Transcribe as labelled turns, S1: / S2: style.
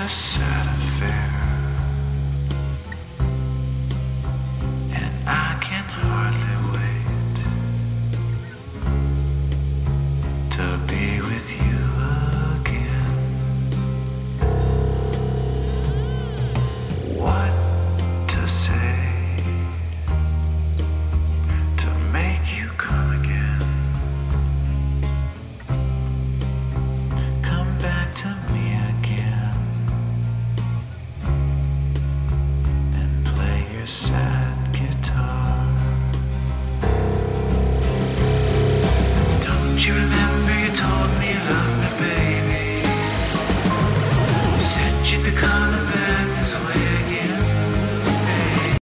S1: a sad affair. sad guitar. Don't you remember you told me me, baby? Said you'd.